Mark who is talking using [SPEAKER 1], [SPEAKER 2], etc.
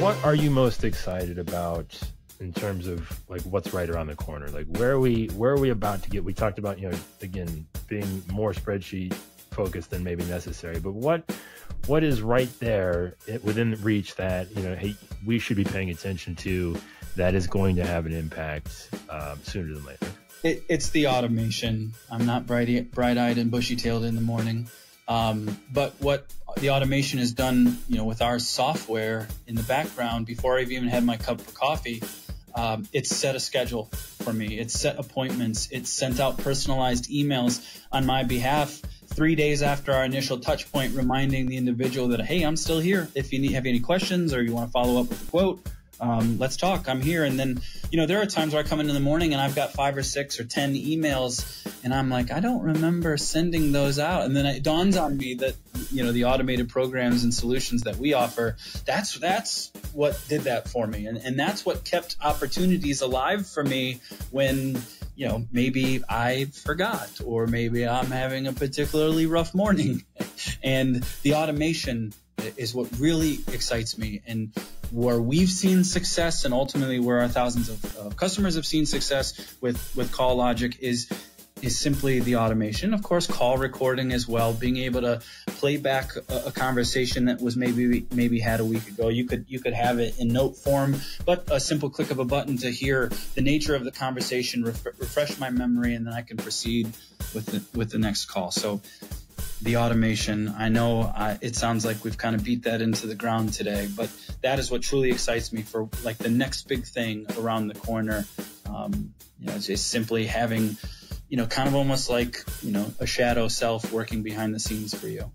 [SPEAKER 1] What are you most excited about in terms of like what's right around the corner? Like where are we where are we about to get? We talked about you know again being more spreadsheet focused than maybe necessary, but what what is right there within reach that you know hey we should be paying attention to that is going to have an impact um, sooner than later?
[SPEAKER 2] It, it's the automation. I'm not bright bright eyed and bushy tailed in the morning. Um, but what the automation has done, you know, with our software in the background before I've even had my cup of coffee, um, it's set a schedule for me. It's set appointments. It's sent out personalized emails on my behalf three days after our initial touch point, reminding the individual that, hey, I'm still here. If you need, have any questions or you want to follow up with a quote, um, let's talk. I'm here. And then, you know, there are times where I come in in the morning and I've got five or six or 10 emails and I'm like, I don't remember sending those out. And then it dawns on me that, you know, the automated programs and solutions that we offer, that's, that's what did that for me. And, and that's what kept opportunities alive for me when, you know, maybe I forgot or maybe I'm having a particularly rough morning and the automation is what really excites me. And where we've seen success and ultimately where our thousands of, of customers have seen success with, with call logic is is simply the automation. Of course, call recording as well, being able to play back a, a, conversation that was maybe maybe had a week ago. You could you could have it in note form, but a simple click of a button to hear the nature of the conversation, ref- refresh my memory, and then I can proceed with the, with the next call. So the automation. I know I, it sounds like we've kind of beat that into the ground today, but that is what truly excites me for like the next big thing around the corner. Um, you know, just simply having, you know, kind of almost like, you know, a shadow self working behind the scenes for you.